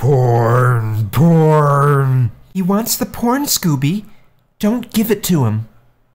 Porn, porn. He wants the porn, Scooby. Don't give it to him.